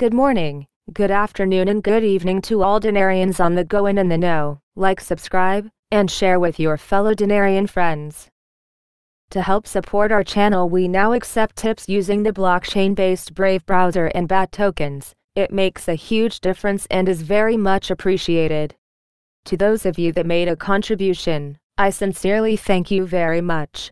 Good morning, good afternoon, and good evening to all Dinarians on the go and in the know. Like, subscribe, and share with your fellow Dinarian friends. To help support our channel, we now accept tips using the blockchain based Brave browser and BAT tokens. It makes a huge difference and is very much appreciated. To those of you that made a contribution, I sincerely thank you very much.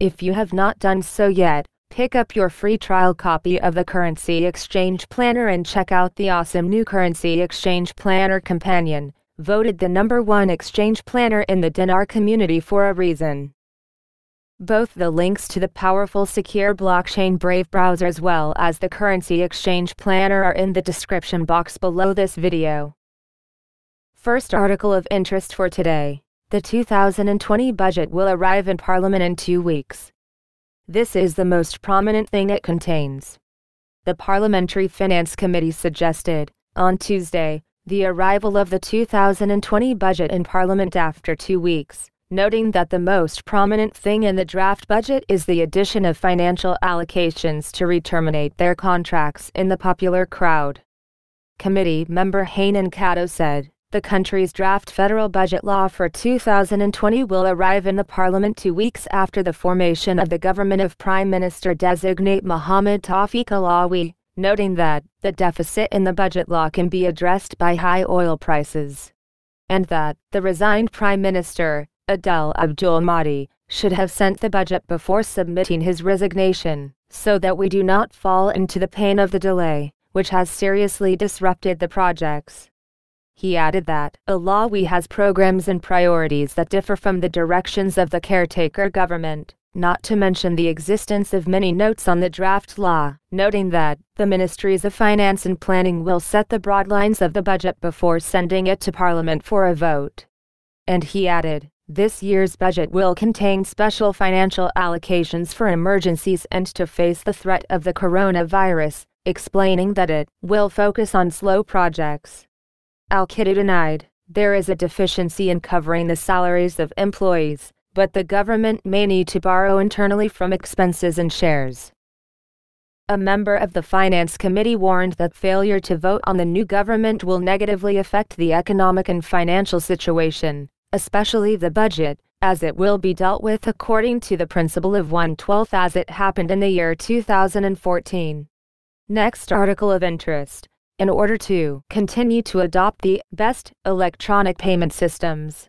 If you have not done so yet, pick up your free trial copy of the Currency Exchange Planner and check out the awesome new Currency Exchange Planner Companion, voted the number one exchange planner in the Dinar community for a reason. Both the links to the powerful secure blockchain Brave browser as well as the currency exchange planner are in the description box below this video. First article of interest for today. The 2020 budget will arrive in Parliament in two weeks. This is the most prominent thing it contains. The Parliamentary Finance Committee suggested, on Tuesday, the arrival of the 2020 budget in Parliament after two weeks noting that the most prominent thing in the draft budget is the addition of financial allocations to re-terminate their contracts in the popular crowd. Committee member Hanan Cato said, the country's draft federal budget law for 2020 will arrive in the parliament two weeks after the formation of the government of Prime Minister-designate Mohamed Tawfiq Alawi, noting that the deficit in the budget law can be addressed by high oil prices. And that the resigned Prime Minister, Adel Abdul Mahdi, should have sent the budget before submitting his resignation, so that we do not fall into the pain of the delay, which has seriously disrupted the projects. He added that Alawi has programs and priorities that differ from the directions of the caretaker government, not to mention the existence of many notes on the draft law, noting that the Ministries of Finance and Planning will set the broad lines of the budget before sending it to Parliament for a vote. And he added, this year's budget will contain special financial allocations for emergencies and to face the threat of the coronavirus, explaining that it will focus on slow projects. Al-Qaeda denied, there is a deficiency in covering the salaries of employees, but the government may need to borrow internally from expenses and shares. A member of the Finance Committee warned that failure to vote on the new government will negatively affect the economic and financial situation, especially the budget, as it will be dealt with according to the principle of 1 12th as it happened in the year 2014. Next article of interest. In order to continue to adopt the best electronic payment systems,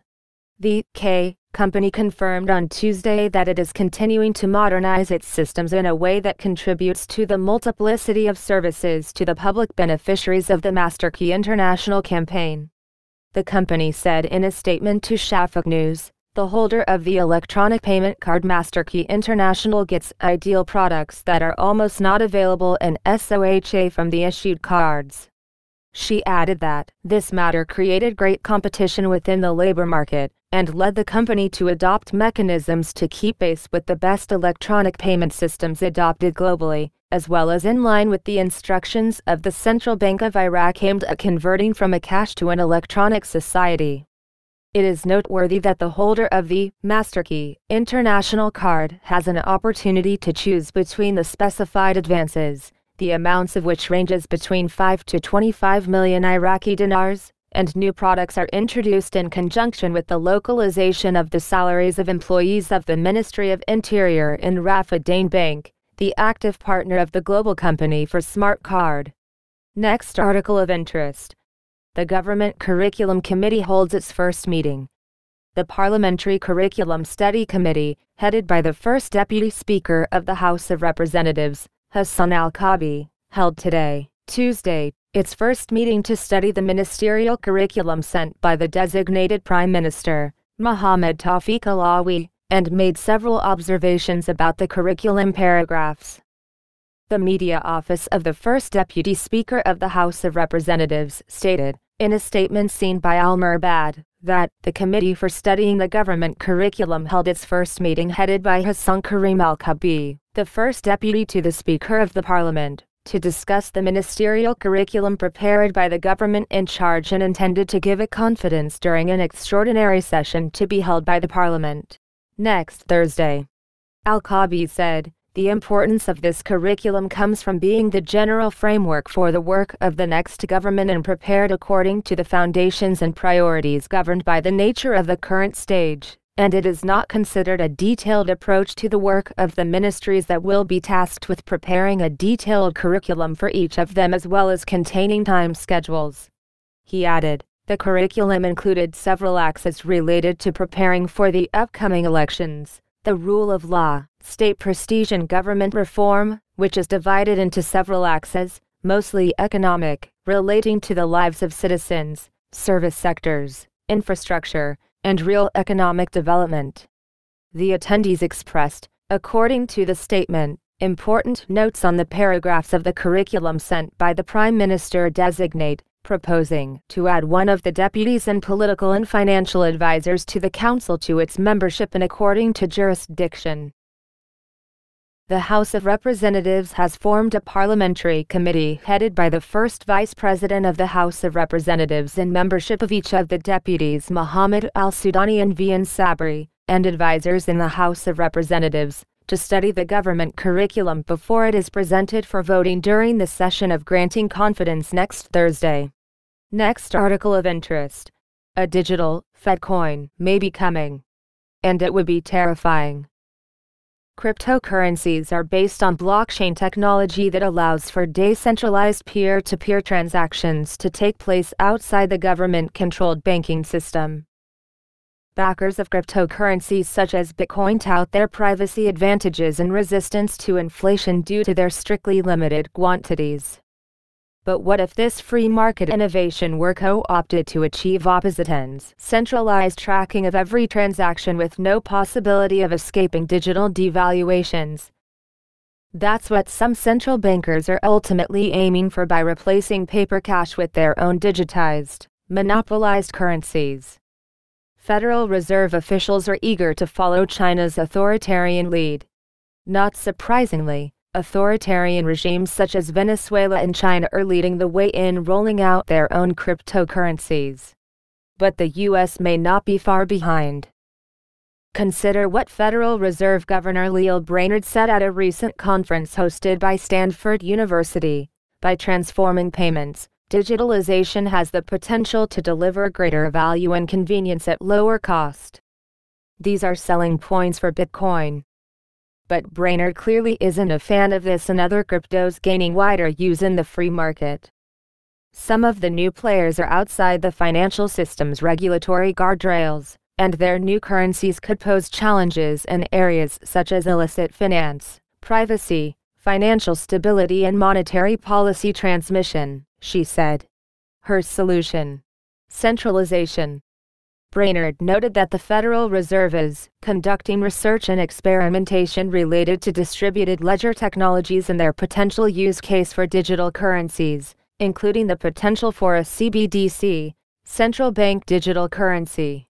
the K company confirmed on Tuesday that it is continuing to modernize its systems in a way that contributes to the multiplicity of services to the public beneficiaries of the MasterKey International campaign. The company said in a statement to Shafak News, the holder of the electronic payment card MasterKey International gets ideal products that are almost not available in SOHA from the issued cards. She added that this matter created great competition within the labor market and led the company to adopt mechanisms to keep pace with the best electronic payment systems adopted globally, as well as in line with the instructions of the Central Bank of Iraq aimed at converting from a cash to an electronic society. It is noteworthy that the holder of the MasterKey International card has an opportunity to choose between the specified advances, the amounts of which ranges between 5 to 25 million Iraqi dinars, and new products are introduced in conjunction with the localization of the salaries of employees of the Ministry of Interior in Rafidain Bank, the active partner of the global company for Smart Card. Next article of interest. The Government Curriculum Committee holds its first meeting. The Parliamentary Curriculum Study Committee, headed by the first Deputy Speaker of the House of Representatives, Hassan Al-Kabi, held today, Tuesday, its first meeting to study the ministerial curriculum sent by the designated Prime Minister, Mohamed Tawfiq Alawi, and made several observations about the curriculum paragraphs. The media office of the first deputy speaker of the House of Representatives stated, in a statement seen by Al Murbad, that the Committee for Studying the Government Curriculum held its first meeting headed by Hassan Karim Al Kabi, the first deputy to the Speaker of the Parliament, to discuss the ministerial curriculum prepared by the government in charge and intended to give it confidence during an extraordinary session to be held by the Parliament next Thursday. Al-Kabi said, The importance of this curriculum comes from being the general framework for the work of the next government and prepared according to the foundations and priorities governed by the nature of the current stage, and it is not considered a detailed approach to the work of the ministries that will be tasked with preparing a detailed curriculum for each of them as well as containing time schedules. He added, the curriculum included several axes related to preparing for the upcoming elections, the rule of law, state prestige and government reform, which is divided into several axes, mostly economic, relating to the lives of citizens, service sectors, infrastructure, and real economic development. The attendees expressed, according to the statement, important notes on the paragraphs of the curriculum sent by the Prime Minister designate, proposing to add one of the deputies and political and financial advisers to the council to its membership and according to jurisdiction. The House of Representatives has formed a parliamentary committee headed by the first vice president of the House of Representatives and membership of each of the deputies Mohammed al-Sudani and Vian Sabri, and advisers in the House of Representatives, to study the government curriculum before it is presented for voting during the session of granting confidence next Thursday. Next article of interest. A digital, Fed coin may be coming. And it would be terrifying. Cryptocurrencies are based on blockchain technology that allows for decentralized peer to peer transactions to take place outside the government controlled banking system. Backers of cryptocurrencies such as Bitcoin tout their privacy advantages and resistance to inflation due to their strictly limited quantities. But what if this free market innovation were co-opted to achieve opposite ends? Centralized tracking of every transaction with no possibility of escaping digital devaluations. That's what some central bankers are ultimately aiming for by replacing paper cash with their own digitized, monopolized currencies. Federal Reserve officials are eager to follow China's authoritarian lead. Not surprisingly, authoritarian regimes such as Venezuela and China are leading the way in rolling out their own cryptocurrencies. But the U.S. may not be far behind. Consider what Federal Reserve Governor Lael Brainard said at a recent conference hosted by Stanford University. By transforming payments, digitalization has the potential to deliver greater value and convenience at lower cost. These are selling points for Bitcoin. But Brainard clearly isn't a fan of this and other cryptos gaining wider use in the free market. Some of the new players are outside the financial system's regulatory guardrails, and their new currencies could pose challenges in areas such as illicit finance, privacy, financial stability and monetary policy transmission she said. Her solution. Centralization. Brainard noted that the Federal Reserve is conducting research and experimentation related to distributed ledger technologies and their potential use case for digital currencies, including the potential for a CBDC, central bank digital currency.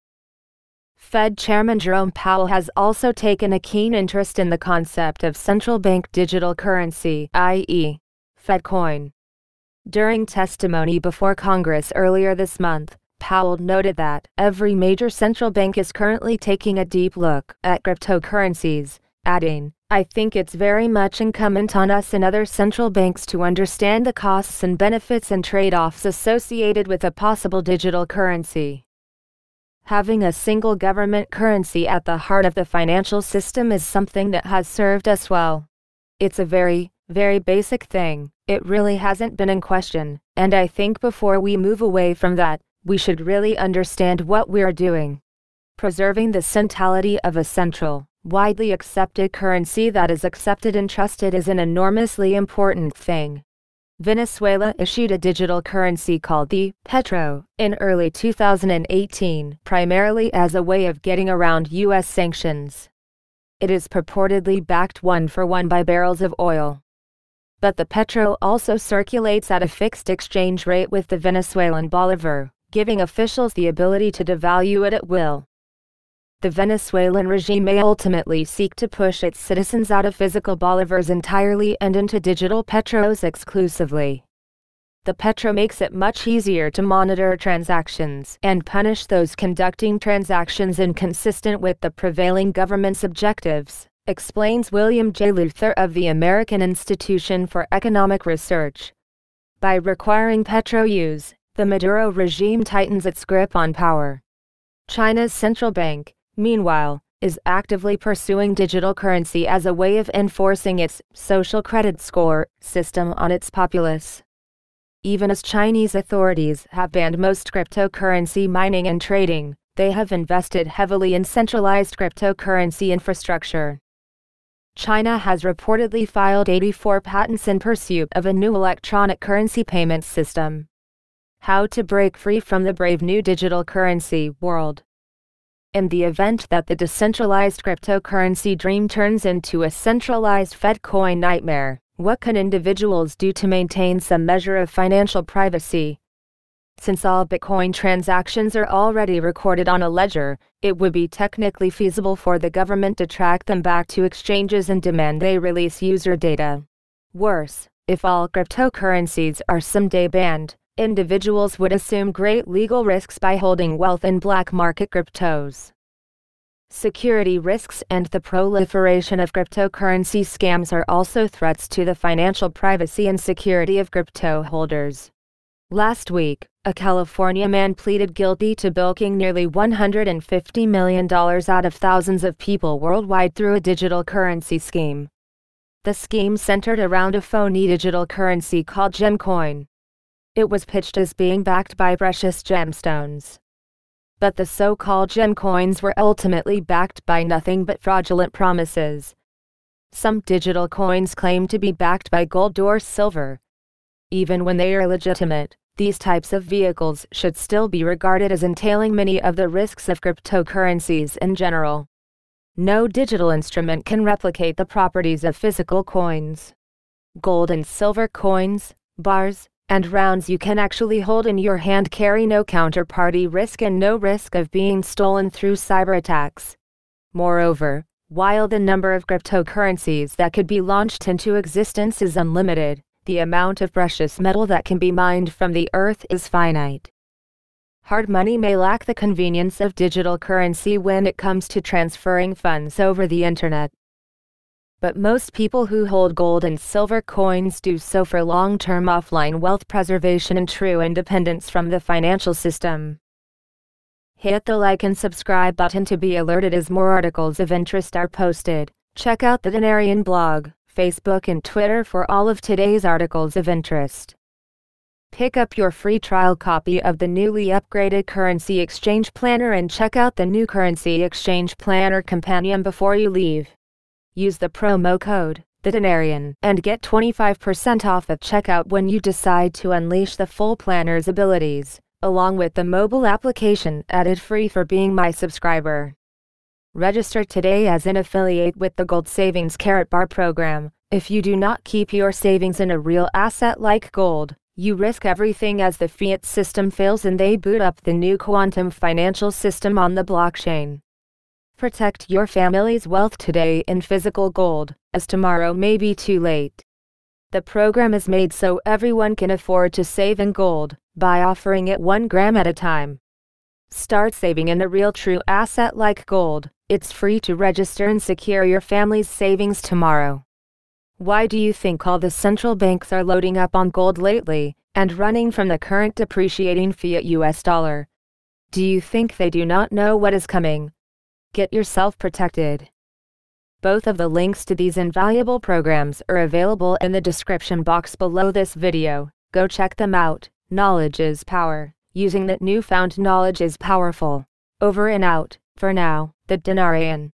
Fed Chairman Jerome Powell has also taken a keen interest in the concept of central bank digital currency, i.e., Fedcoin. During testimony before Congress earlier this month, Powell noted that every major central bank is currently taking a deep look at cryptocurrencies, adding, I think it's very much incumbent on us and other central banks to understand the costs and benefits and trade offs associated with a possible digital currency. Having a single government currency at the heart of the financial system is something that has served us well. It's a very, very basic thing, it really hasn't been in question, and I think before we move away from that, we should really understand what we're doing. Preserving the centrality of a central, widely accepted currency that is accepted and trusted is an enormously important thing. Venezuela issued a digital currency called the Petro in early 2018, primarily as a way of getting around U.S. sanctions. It is purportedly backed one for one by barrels of oil, but the petro also circulates at a fixed exchange rate with the Venezuelan bolivar, giving officials the ability to devalue it at will. The Venezuelan regime may ultimately seek to push its citizens out of physical bolivars entirely and into digital petros exclusively. The petro makes it much easier to monitor transactions and punish those conducting transactions inconsistent with the prevailing government's objectives explains William J. Luther of the American Institution for Economic Research. By requiring petro use, the Maduro regime tightens its grip on power. China's central bank, meanwhile, is actively pursuing digital currency as a way of enforcing its social credit score system on its populace. Even as Chinese authorities have banned most cryptocurrency mining and trading, they have invested heavily in centralized cryptocurrency infrastructure. China has reportedly filed 84 patents in pursuit of a new electronic currency payment system. How to break free from the brave new digital currency world. In the event that the decentralized cryptocurrency dream turns into a centralized Fed coin nightmare, what can individuals do to maintain some measure of financial privacy? Since all Bitcoin transactions are already recorded on a ledger, it would be technically feasible for the government to track them back to exchanges and demand they release user data. Worse, if all cryptocurrencies are someday banned, individuals would assume great legal risks by holding wealth in black market cryptos. Security risks and the proliferation of cryptocurrency scams are also threats to the financial privacy and security of crypto holders. Last week, a California man pleaded guilty to bilking nearly $150 million out of thousands of people worldwide through a digital currency scheme. The scheme centered around a phony digital currency called Gemcoin, it was pitched as being backed by precious gemstones. But the so-called gem coins were ultimately backed by nothing but fraudulent promises. Some digital coins claim to be backed by gold or silver. Even when they are legitimate, these types of vehicles should still be regarded as entailing many of the risks of cryptocurrencies in general. No digital instrument can replicate the properties of physical coins. Gold and silver coins, bars, and rounds you can actually hold in your hand carry no counterparty risk and no risk of being stolen through cyber attacks. Moreover, while the number of cryptocurrencies that could be launched into existence is unlimited, the amount of precious metal that can be mined from the earth is finite. Hard money may lack the convenience of digital currency when it comes to transferring funds over the internet but most people who hold gold and silver coins do so for long-term offline wealth preservation and true independence from the financial system. Hit the like and subscribe button to be alerted as more articles of interest are posted. Check out the Dinarian blog, Facebook and Twitter for all of today's articles of interest. Pick up your free trial copy of the newly upgraded Currency Exchange Planner and check out the new Currency Exchange Planner Companion before you leave. Use the promo code, The Dinarian, and get 25% off at checkout when you decide to unleash the full planner's abilities, along with the mobile application added free for being my subscriber. Register today as an affiliate with the Gold Savings Karatbar program. If you do not keep your savings in a real asset like gold, you risk everything as the fiat system fails and they boot up the new quantum financial system on the blockchain. Protect your family's wealth today in physical gold, as tomorrow may be too late. The program is made so everyone can afford to save in gold, by offering it 1 gram at a time. Start saving in a real true asset like gold. It's free to register and secure your family's savings tomorrow. Why do you think all the central banks are loading up on gold lately, and running from the current depreciating fiat US dollar? Do you think they do not know what is coming, Get yourself protected. Both of the links to these invaluable programs are available in the description box below this video. Go check them out. Knowledge is power. Using that newfound knowledge is powerful. Over and out, for now, the Dinarian.